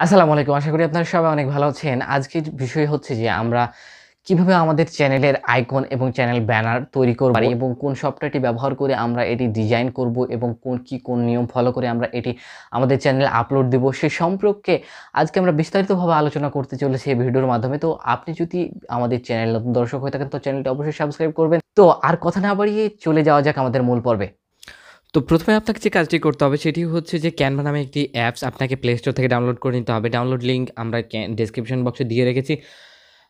আসসালামু আলাইকুম। আশা করি আপনারা সবাই অনেক ভালো আছেন। আজকের বিষয় হচ্ছে যে আমরা কীভাবে আমাদের চ্যানেলের আইকন এবং চ্যানেল ব্যানার তৈরি করব এবং কোন সফটওয়্যারটি ব্যবহার করে আমরা এটি ডিজাইন করব এবং কোন কি কোন নিয়ম ফলো করে আমরা এটি আমাদের চ্যানেলে আপলোড দেব সে সম্পর্কে আজকে আমরা বিস্তারিতভাবে আলোচনা করতে চলেছি এই ভিডিওর মাধ্যমে। তো আপনি যদি আমাদের চ্যানেল নতুন দর্শক হয়ে থাকেন, তো চ্যানেলটি অবশ্যই সাবস্ক্রাইব করবেন। তো আর কথা না বাড়িয়ে চলে যাওয়া যাক আমাদের মূল পর্বে। তো প্রথমে আপনাকে যে কাজটি করতে হবে সেটি হচ্ছে যে ক্যানভা নামে একটি অ্যাপস আপনাকে প্লে স্টোর থেকে ডাউনলোড করে নিতে হবে। ডাউনলোড লিঙ্ক আমরা ডিসক্রিপশন বক্সে দিয়ে রেখেছি।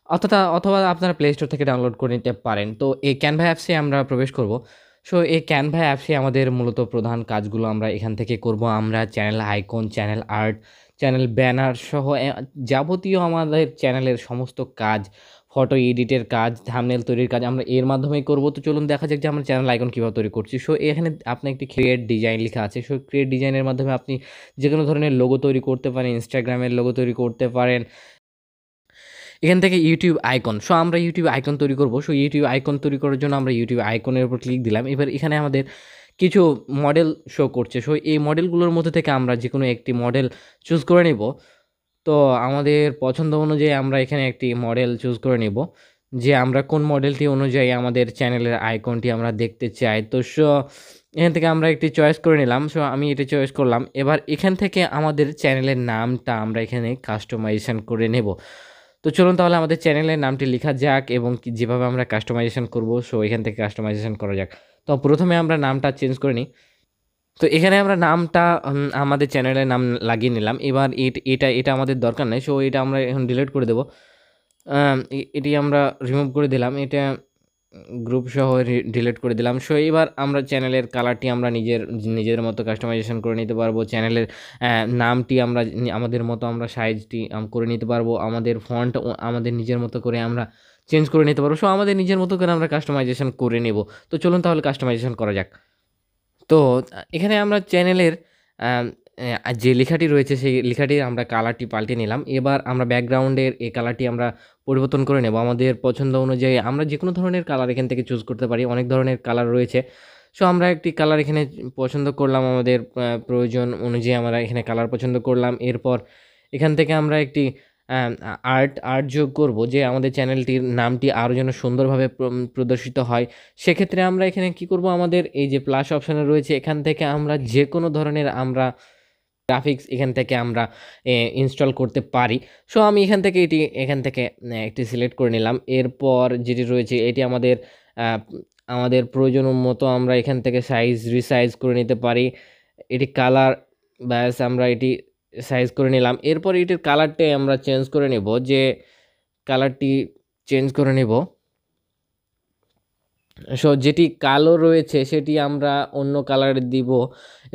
অথবা অথবা আপনারা প্লে স্টোর থেকে ডাউনলোড করে নিতে পারেন। তো এই ক্যানভা অ্যাপসে আমরা প্রবেশ করব। সো এই ক্যানভা অ্যাপসে আমাদের মূলত প্রধান কাজগুলো আমরা এখান থেকে করব। আমরা channel icon channel art channel banner সহ যাবতীয় আমাদের চ্যানেলের সমস্ত কাজ ফটো এডিটের কাজ থামনেল তৈরির কাজ আমরা এর মাধ্যমেই করব। তো চলুন দেখা যাক যে আমরা চ্যানেল আইকন কীভাবে তৈরি করছি। সো এখানে আপনি একটি ক্রিয়েট ডিজাইন লেখা আছে। সো ক্রিয়েট ডিজাইনের মাধ্যমে আপনি যে কোনো ধরনের লোগো তৈরি করতে পারেন ইনস্টাগ্রামের লোগো তৈরি করতে পারেন। এখান থেকে ইউটিউব আইকন সো আমরা ইউটিউব আইকন তৈরি করব। সো ইউটিউব আইকন তৈরি করার জন্য আমরা ইউটিউব আইকনের উপর ক্লিক দিলাম। এবার এখানে আমাদের কিছু মডেল শো করছে। সো এই মডেলগুলোর মধ্যে থেকে আমরা যে কোনো একটি মডেল চুজ করে নিব। তো আমাদের পছন্দ অনুযায়ী আমরা এখানে একটি মডেল চুজ করে নিব, যে আমরা কোন মডেলটি অনুযায়ী আমাদের চ্যানেলের আইকনটি আমরা দেখতে চাই। তো সো এখান থেকে আমরা একটি চয়েস করে নিলাম। সো আমি এটা চয়েস করলাম। এবার এখান থেকে আমাদের চ্যানেলের নামটা আমরা এখানে কাস্টমাইজেশন করে নেব। তো চলুন তাহলে আমাদের চ্যানেলের নামটি লেখা যাক এবং যেভাবে আমরা কাস্টমাইজেশন করব। সো এখান থেকে কাস্টমাইজেশন করা যাক। তো প্রথমে আমরা নামটা চেঞ্জ করে নিই। তো এখানে আমরা নামটা আমাদের চ্যানেলের নাম লাগিয়ে নিলাম। এবার এট- এটা আমাদের দরকার নেই সো এটা আমরা এখন ডিলিট করে দেবো। এটি আমরা রিমুভ করে দিলাম, এটা গ্রুপ সহ ডিলিট করে দিলাম। সো এবার আমরা চ্যানেলের কালারটি আমরা নিজের নিজের মতো কাস্টমাইজেশন করে নিতে পারব। চ্যানেলের নামটি আমরা, আমাদের মতো আমরা সাইজটি করে নিতে পারব। আমাদের ফন্ট আমাদের নিজের মতো করে আমরা চেঞ্জ করে নিতে পারব। সো আমাদের নিজের মতো করে আমরা কাস্টমাইজেশন করে নেব। তো চলুন তাহলে কাস্টমাইজেশন করা যাক। তো, এখানে আমরা চ্যানেলের যে লেখাটি রয়েছে সেই লেখাটির আমরা কালারটি পাল্টে নিলাম। এবার আমরা ব্যাকগ্রাউন্ডের এই কালারটি আমরা পরিবর্তন করে নেব। আমাদের পছন্দ অনুযায়ী আমরা যে কোনো ধরনের কালার এখান থেকে চুজ করতে পারি। অনেক ধরনের কালার রয়েছে। সো আমরা একটি কালার এখানে পছন্দ করলাম। আমাদের প্রয়োজন অনুযায়ী আমরা এখানে কালার পছন্দ করলাম। এরপর এখান থেকে আমরা একটি আর্ট আর্ট যোগ করব যে আমাদের চ্যানেলটির নামটি আরও যেন সুন্দরভাবে প্রদর্শিত হয়। সেক্ষেত্রে আমরা এখানে কি করব? আমাদের এই যে প্লাস অপশানে রয়েছে, এখান থেকে আমরা যে কোনো ধরনের আমরা গ্রাফিক্স এখান থেকে আমরা ইনস্টল করতে পারি। সো আমি এখান থেকে এটি, এখান থেকে একটি সিলেক্ট করে নিলাম। এরপর যেটি রয়েছে, এটি আমাদের আমাদের প্রয়োজন মতো আমরা এখান থেকে সাইজ রিসাইজ করে নিতে পারি। এটি কালার ব্যাস আমরা এটি সাইজ করে নিলাম। এরপর এটির কালারটাই আমরা চেঞ্জ করে নেব, যে কালারটি চেঞ্জ করে নেব। সো যেটি কালো রয়েছে, সেটি আমরা অন্য কালারে দিব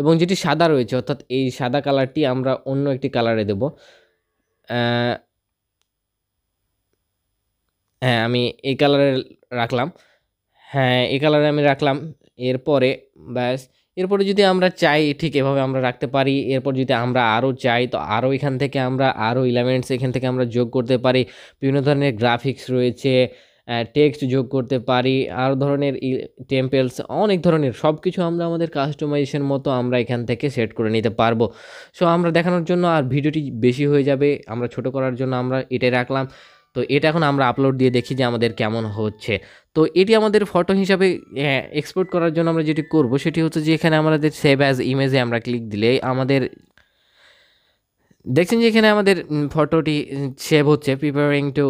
এবং যেটি সাদা রয়েছে, অর্থাৎ এই সাদা কালারটি আমরা অন্য একটি কালারে দেব। হ্যাঁ আমি এই কালারে রাখলাম। হ্যাঁ এই কালারে আমি রাখলাম। এরপরে, ব্যাস এরপরে যদি আমরা চাই, ঠিক এভাবে আমরা রাখতে পারি, এরপর যদি আমরা আরও চাই, তো আরও এখান থেকে আমরা আরও এলিমেন্টস এখান থেকে আমরা যোগ করতে পারি, বিভিন্ন ধরনের গ্রাফিক্স রয়েছে টেক্সট যোগ করতে পারি, আরও ধরনের টেম্পেলস অনেক ধরনের সব কিছু আমরা আমাদের কাস্টমাইজেশন মতো আমরা এখান থেকে সেট করে নিতে পারব। সো আমরা দেখানোর জন্য আর ভিডিওটি বেশি হয়ে যাবে, আমরা ছোট করার জন্য আমরা এটাই রাখলাম। তো এটা এখন আমরা আপলোড দিয়ে দেখি যে আমাদের কেমন হচ্ছে। তো এটি আমাদের ফটো হিসাবে এক্সপোর্ট করার জন্য আমরা যেটি করব সেটি হচ্ছে যে এখানে আমাদের সেভ অ্যাজ ইমেজে আমরা ক্লিক দিলে আমাদের, দেখছেন যে এখানে আমাদের ফটোটি সেভ হচ্ছে প্রিপেয়ারিং টু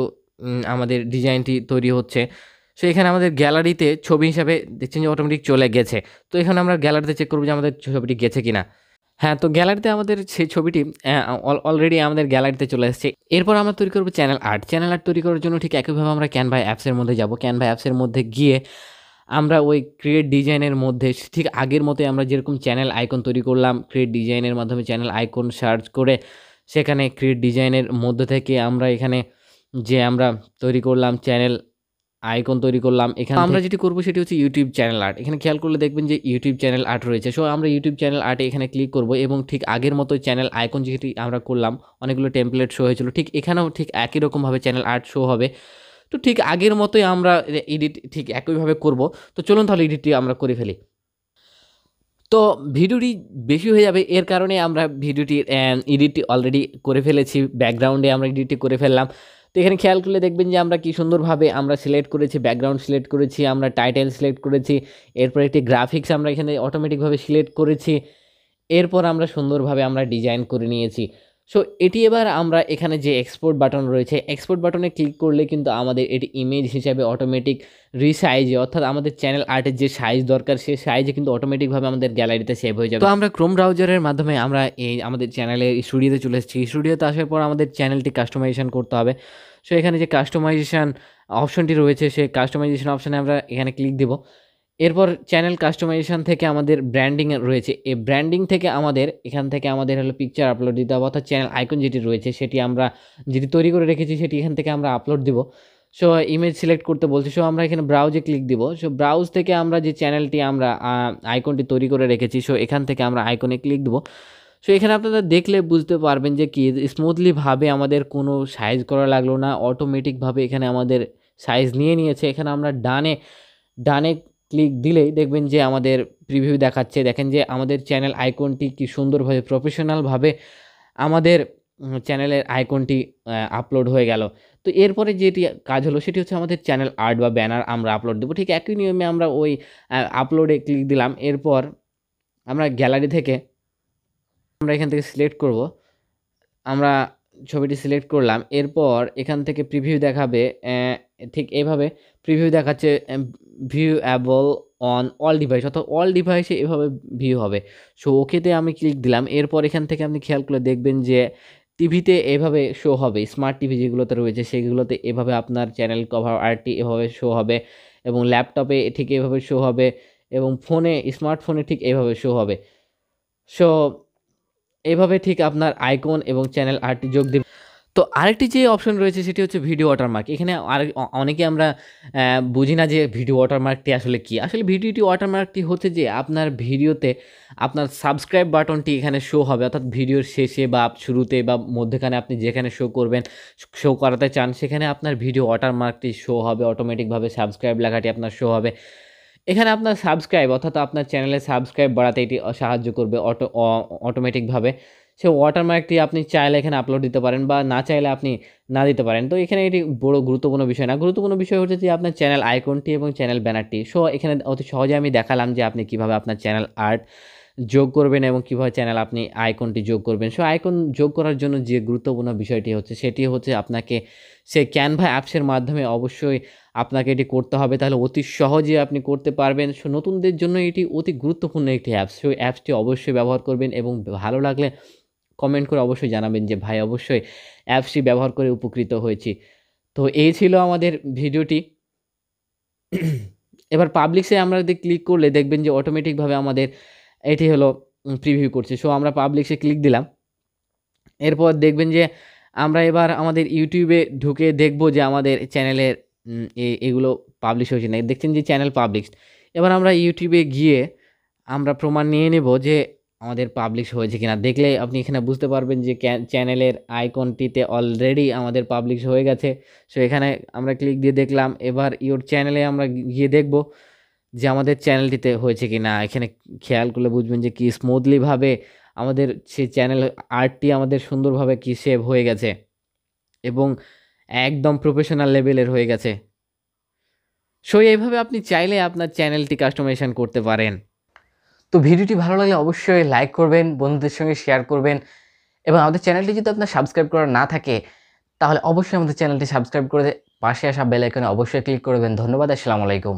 আমাদের ডিজাইনটি তৈরি হচ্ছে। সো এখানে আমাদের গ্যালারিতে ছবি হিসাবে দেখছেন যে অটোমেটিক চলে গেছে। তো এখানে আমরা গ্যালারিতে চেক করব যে আমাদের ছবিটি গেছে কিনা। হ্যাঁ তো গ্যালারিতে আমাদের সেই ছবিটি অলরেডি আমাদের গ্যালারিতে চলে এসেছে। এরপর আমরা তৈরি করব চ্যানেল আর্ট। চ্যানেল আর্ট তৈরি করার জন্য ঠিক একইভাবে আমরা ক্যানভা অ্যাপসের মধ্যে যাব। ক্যানভা অ্যাপসের মধ্যে গিয়ে আমরা ওই ক্রিয়েট ডিজাইনের মধ্যে, ঠিক আগের মতোই আমরা যেরকম চ্যানেল আইকন তৈরি করলাম ক্রিয়েট ডিজাইনের মাধ্যমে চ্যানেল আইকন সার্চ করে সেখানে ক্রিয়েট ডিজাইনের মধ্যে থেকে আমরা এখানে যে আমরা তৈরি করলাম চ্যানেল আইকন তৈরি করলাম এখানে আমরা যেটি করব সেটি হচ্ছে ইউটিউব চ্যানেল আর্ট এখানে খেয়াল করলে দেখবেন যে ইউটিউব চ্যানেল আর্ট রয়েছে। সো আমরা ইউটিউব চ্যানেল আর্টে এখানে ক্লিক করব এবং ঠিক আগের মতো চ্যানেল আইকন যেটি আমরা করলাম অনেকগুলো টেমপ্লেট শো হয়েছিল ঠিক এখানেও ঠিক একই রকমভাবে চ্যানেল আর্ট শো হবে। তো ঠিক আগের মতোই আমরা এডিট ঠিক একইভাবে করব। তো চলুন তাহলে এডিটটি আমরা করে ফেলি। তো ভিডিওটি বেশি হয়ে যাবে এর কারণে আমরা ভিডিওটির এডিটটি অলরেডি করে ফেলেছি। ব্যাকগ্রাউন্ডে আমরা এডিটটি করে ফেললাম। তো এখানে খেয়াল করলে দেখবেন যে আমরা কি সুন্দরভাবে আমরা সিলেক্ট করেছি ব্যাকগ্রাউন্ড সিলেক্ট করেছি, আমরা টাইটেল সিলেক্ট করেছি, এরপর একটি গ্রাফিক্স আমরা এখানে অটোমেটিকভাবে সিলেক্ট করেছি, এরপর আমরা সুন্দরভাবে আমরা ডিজাইন করে নিয়েছি। সো এটি এবার আমরা এখানে যে এক্সপোর্ট বাটন রয়েছে এক্সপোর্ট বাটনে ক্লিক করলে কিন্তু আমাদের এটি ইমেজ হিসাবে অটোমেটিক রিসাইজে অর্থাৎ আমাদের চ্যানেল আর্টের যে সাইজ দরকার সেই সাইজে কিন্তু অটোমেটিকভাবে আমাদের গ্যালারিতে সেভ হয়ে যাবে। তো আমরা ক্রোম ব্রাউজারের মাধ্যমে আমরা এই আমাদের চ্যানেলে স্টুডিওতে চলে এসেছি। স্টুডিওতে আসার পর আমাদের চ্যানেলটি কাস্টমাইজেশন করতে হবে। সো এখানে যে কাস্টমাইজেশন অপশনটি রয়েছে, সেই কাস্টমাইজেশন অপশানে আমরা এখানে ক্লিক দেবো। এরপর চ্যানেল কাস্টমাইজেশন থেকে আমাদের ব্র্যান্ডিং রয়েছে। এই ব্র্যান্ডিং থেকে আমাদের, এখান থেকে আমাদের হলো পিকচার আপলোড দিতে হবে অর্থাৎ চ্যানেল আইকন যেটি রয়েছে, সেটি আমরা যেটি তৈরি করে রেখেছি, সেটি এখান থেকে আমরা আপলোড দিব। সো ইমেজ সিলেক্ট করতে বলছি। সো আমরা এখানে ব্রাউজে ক্লিক দিব। সো ব্রাউজ থেকে আমরা যে চ্যানেলটি আমরা আইকনটি তৈরি করে রেখেছি সো এখান থেকে আমরা আইকনে ক্লিক দেবো। সো এখানে আপনারা দেখলে বুঝতে পারবেন যে কি স্মুথলিভাবে আমাদের কোনো সাইজ করা লাগল না। অটোমেটিকভাবে এখানে আমাদের সাইজ নিয়ে নিয়েছে। এখানে আমরা ডানে ডানে ক্লিক দিলেই দেখবেন যে আমাদের প্রিভিউ দেখাচ্ছে। দেখেন যে আমাদের চ্যানেল আইকনটি কি সুন্দরভাবে প্রফেশনালভাবে আমাদের চ্যানেলের আইকনটি আপলোড হয়ে গেল। তো এরপরে যেটি কাজ হলো সেটি হচ্ছে আমাদের চ্যানেল আর্ট বা ব্যানার আমরা আপলোড দেবো। ঠিক একই নিয়মে আমরা ওই আপলোডে ক্লিক দিলাম। এরপর আমরা গ্যালারি থেকে আমরা এখান থেকে সিলেক্ট করব। আমরা ছবিটি সিলেক্ট করলাম। এরপর এখান থেকে প্রিভিউ দেখাবে ঠিক এইভাবে প্রিভিউ দেখাচ্ছে viewable on all device অর্থাৎ অল ডিভাইসে এভাবে ভিউ হবে। সো ওকেতে আমি ক্লিক দিলাম, এরপর এখান থেকে আপনি খেয়াল করে দেখবেন যে টিভিতে এভাবে শো হবে স্মার্ট টিভি যেগুলোতে রয়েছে সেগুলোতে এভাবে আপনার চ্যানেল কভার আর্টটি এভাবে শো হবে, এবং ল্যাপটপে ঠিক এভাবে শো হবে, এবং ফোনে স্মার্টফোনে ঠিক এভাবে শো হবে। সো এভাবে ঠিক আপনার আইকন এবং চ্যানেল আর্টটি যোগ দেবে। তো আরেকটি যে অপশন রয়েছে সেটি হচ্ছে ভিডিও ওয়াটারমার্ক এখানে আর অনেকে আমরা বুঝি না যে ভিডিও ওয়াটারমার্কটি আসলে কি। আসলে ভিডিওটি ওয়াটারমার্কটি হচ্ছে যে আপনার ভিডিওতে আপনার সাবস্ক্রাইব বাটনটি এখানে শো হবে। অর্থাৎ ভিডিওর শেষে বা শুরুতে বা মধ্যখানে আপনি যেখানে শো করবেন শো করাতে চান, সেখানে আপনার ভিডিও ওয়াটারমার্কটি শো হবে। অটোমেটিকভাবে সাবস্ক্রাইব লেখাটি আপনার শো হবে। এখানে আপনার সাবস্ক্রাইব অর্থাৎ আপনার চ্যানেলে সাবস্ক্রাইব বাড়াতে এটি সাহায্য করবে অটো অটোমেটিকভাবে সে ওয়াটারমার্কটি আপনি চাইলে এখানে আপলোড দিতে পারেন বা না চাইলে আপনি না দিতে পারেন। তো এখানে এটি বড় গুরুত্বপূর্ণ বিষয় না। গুরুত্বপূর্ণ বিষয় হচ্ছে যে আপনার চ্যানেল আইকনটি এবং চ্যানেল ব্যানারটি সো এখানে অতি সহজে আমি দেখালাম যে আপনি কীভাবে আপনার চ্যানেল আর্ট যোগ করবেন এবং কীভাবে চ্যানেল আপনি আইকনটি যোগ করবেন। সো আইকন যোগ করার জন্য যে গুরুত্বপূর্ণ বিষয়টি হচ্ছে, সেটি হচ্ছে আপনাকে সে ক্যানভা অ্যাপসের মাধ্যমে অবশ্যই আপনাকে এটি করতে হবে। তাহলে অতি সহজে আপনি করতে পারবেন। সো নতুনদের জন্য এটি অতি গুরুত্বপূর্ণ একটি অ্যাপস সো অ্যাপসটি অবশ্যই ব্যবহার করবেন এবং ভালো লাগলে কমেন্ট করে অবশ্যই জানাবেন যে, ভাই, অবশ্যই অ্যাপসটি ব্যবহার করে উপকৃত হয়েছি। তো এই ছিল আমাদের ভিডিওটি। এবার পাবলিক্সে আমরা যদি ক্লিক করলে দেখবেন যে অটোমেটিকভাবে আমাদের এটি হলো প্রিভিউ করছে। সো আমরা পাবলিক্সে ক্লিক দিলাম। এরপর দেখবেন যে, আমরা এবার আমাদের ইউটিউবে ঢুকে দেখব যে, আমাদের চ্যানেলের এগুলো পাবলিশ হয়েছে না। দেখছেন যে চ্যানেল পাবলিশ এবার আমরা ইউটিউবে গিয়ে আমরা প্রমাণ নিয়ে নেব যে আমাদের পাবলিশ হয়েছে কিনা দেখলে আপনি এখানে বুঝতে পারবেন যে চ্যানেলের আইকনটিতে অলরেডি আমাদের পাবলিশ হয়ে গেছে। সো এখানে আমরা ক্লিক দিয়ে দেখলাম, এবার ইওর চ্যানেলে আমরা গিয়ে দেখব যে আমাদের চ্যানেলটিতে হয়েছে কি না এখানে খেয়াল করলে বুঝবেন যে কি স্মুথলিভাবে আমাদের সেই চ্যানেল আর্টটি আমাদের সুন্দরভাবে কি সেভ হয়ে গেছে এবং একদম প্রফেশনাল লেভেলের হয়ে গেছে। সো এইভাবে আপনি চাইলে আপনার চ্যানেলটি কাস্টমাইজেশন করতে পারেন। তো ভিডিওটি ভালো লাগলে অবশ্যই লাইক করবেন, বন্ধুদের সঙ্গে শেয়ার করবেন এবং আমাদের চ্যানেলটি যদি আপনার সাবস্ক্রাইব করা না থাকে, তাহলে অবশ্যই আমাদের চ্যানেলটি সাবস্ক্রাইব করে পাশে আসা বেল আইকনে অবশ্যই ক্লিক করবেন। ধন্যবাদ, আসসালামু আলাইকুম।